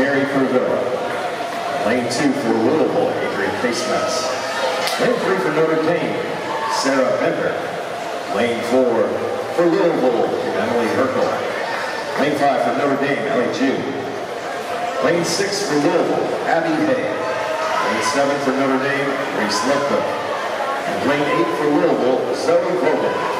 Mary Fervilla. Lane two for Louisville, Adrian Casements. Lane three for Notre Dame, Sarah Bender. Lane four for Louisville, Emily Herkel. Lane five for Notre Dame, Ellie June. Lane six for Louisville, Abby Hay. Lane seven for Notre Dame, Reese Lipka. And lane eight for Louisville, Zoe